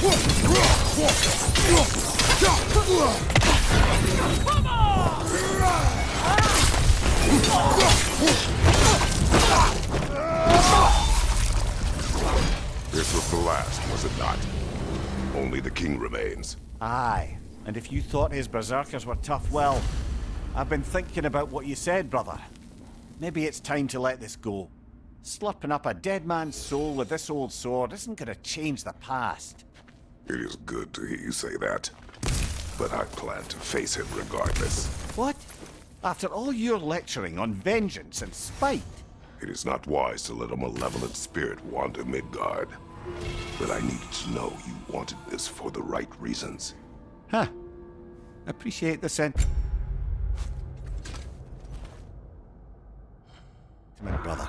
This was the last, was it not? Only the king remains. Aye, and if you thought his berserkers were tough, well, I've been thinking about what you said, brother. Maybe it's time to let this go. Slurping up a dead man's soul with this old sword isn't gonna change the past. It is good to hear you say that. But I plan to face him regardless. What? After all your lecturing on vengeance and spite? It is not wise to let a malevolent spirit wander Midgard. But I needed to know you wanted this for the right reasons. Huh. Appreciate the sent. To my brother.